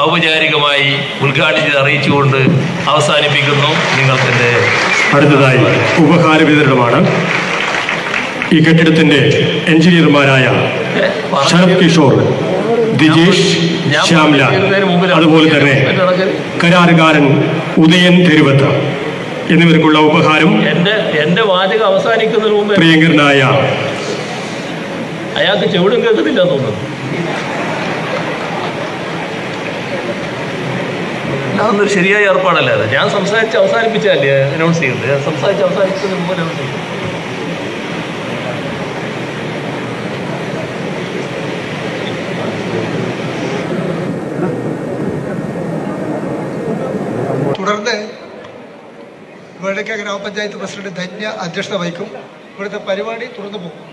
ഔപചാരികമായി ഉദ്ഘാടനം അറിയിച്ചുകൊണ്ട് അവസാനിപ്പിക്കുന്നു നിങ്ങൾക്കെന്റെ അടുത്തതായി ഉപഹാര വിതരണമാണ് ഈ കെട്ടിടത്തിന്റെ എഞ്ചിനീയർമാരായ ശരത് കിഷോർ ദിജേഷ് ശ്യാംലാൽ അതുപോലെ തന്നെ കരാറുകാരൻ ഉദയൻ തെരുവത്ത് എന്നിവർക്കുള്ള ഉപഹാരം എന്റെ വാചകം അവസാനിക്കുന്നതിന് മുമ്പ് പ്രിയങ്കരനായ അയാൾക്ക് ചെവിടും കേൾക്കുന്നില്ല തോന്നുന്നു. അതൊന്നൊരു ശരിയായ ഏർപ്പാടല്ലേ അത്? ഞാൻ സംസാരിച്ച് അവസാനിപ്പിച്ചല്ലേ അനൗൺസ് ചെയ്യുന്നത് സംസാരിച്ച് അവസാനിപ്പിച്ചത് മുമ്പ് അനൗൺസ് ചെയ്യുന്നത് തുടർന്ന് വേഴക്ക ഗ്രാമപഞ്ചായത്ത് പ്രസിഡന്റ് ധന്യ അധ്യക്ഷത വഹിക്കും. ഇവിടുത്തെ പരിപാടി തുറന്നു പോകും.